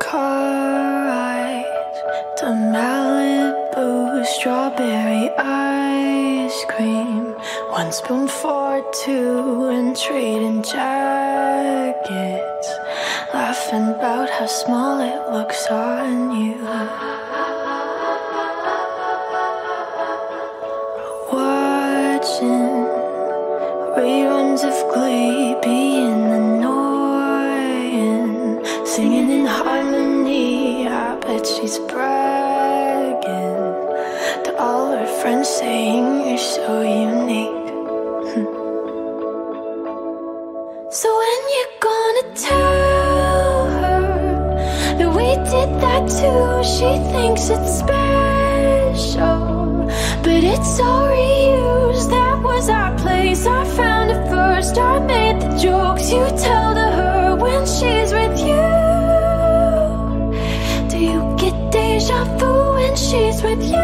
Car ride to Malibu, strawberry ice cream. One spoon for two and trading jackets. Laughing about how small it looks on you. Watching reruns of Glee, being annoying. Singing in harmony, I bet she's bragging to all her friends, saying you're so unique. So when you're gonna tell her that we did that too? She thinks it's special, you tell to her when she's with you. Do you get deja vu when she's with you?